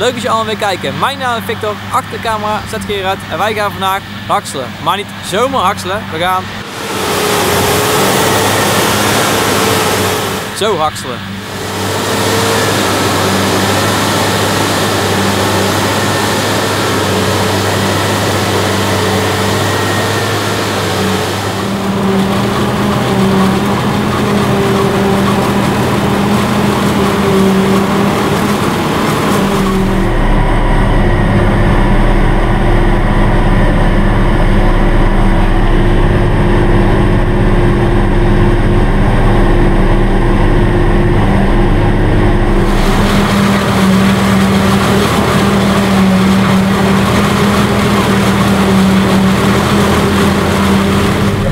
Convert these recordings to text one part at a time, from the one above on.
leuk dat je allemaal weer kijken. Mijn naam is Victor, achter de camera staat Gerard en wij gaan vandaag hakselen. Maar niet zomaar hakselen, we gaan zo hakselen.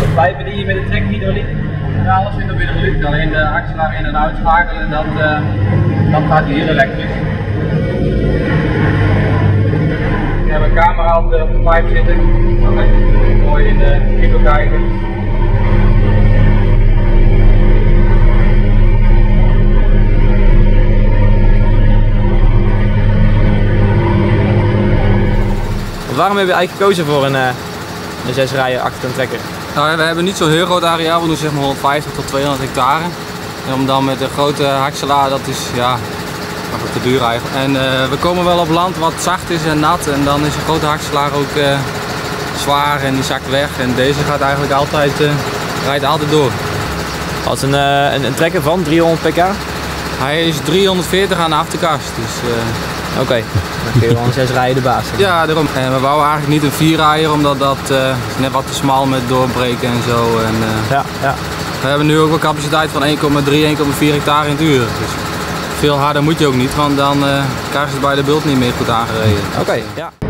De pijpen trekhydrauliek. Ja, alles zit op hydrauliek. Alleen de axelaar in en uitschakelen, dat, uh, dat gaat hier elektrisch. We hebben een camera op de, op pijp zitten. Dan je mooi in de video kijken. Waarom heb je eigenlijk gekozen voor een, uh, een zes rijen achter een trekker? Nou, we hebben niet zo'n heel groot areaal, we doen zeg maar 150 tot 200 hectare. En om dan met een grote hakselaar, dat is ja, nog te duur eigenlijk. En uh, we komen wel op land wat zacht is en nat en dan is een grote hakselaar ook uh, zwaar en die zakt weg. En deze gaat eigenlijk altijd, uh, rijdt altijd door. Als een, een, een, trekker van 300 pk? Hij is 340 aan de achterkast. Dus, Oké, okay. Dan kun je wel een zes rijden de baas. Ja, daarom. En we wouden eigenlijk niet een vier rijer, omdat dat uh, net wat te smal met doorbreken en zo. En, uh, ja, ja. We hebben nu ook een capaciteit van 1,3, 1,4 hectare in het uur. Dus veel harder moet je ook niet, want dan uh, krijg je het bij de bult niet meer goed aangereden. Oké, okay, ja.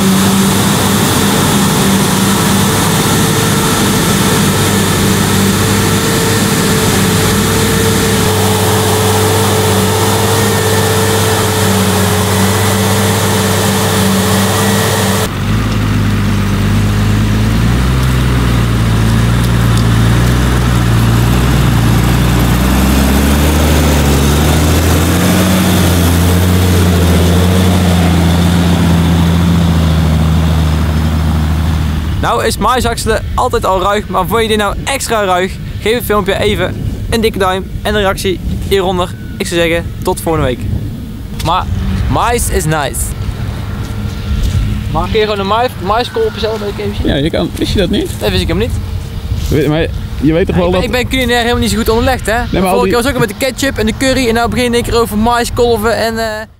Bye. Nou is maaisakselen altijd al ruig, maar vond je dit nou extra ruig? Geef het filmpje even een dikke duim en een reactie hieronder. Ik zou zeggen, tot volgende week. Maar mais is nice. Ik hier gewoon een mais, maiskorrel op jezelf even Ja, je kan, wist je dat niet? Dat wist ik hem niet. Maar je weet toch wel ik ben, dat... Ik ben culinair helemaal niet zo goed onderlegd hè. Nee, maar Vorige die... keer was ook met de ketchup en de curry en nou begin ik een keer over maiskolven en... Uh...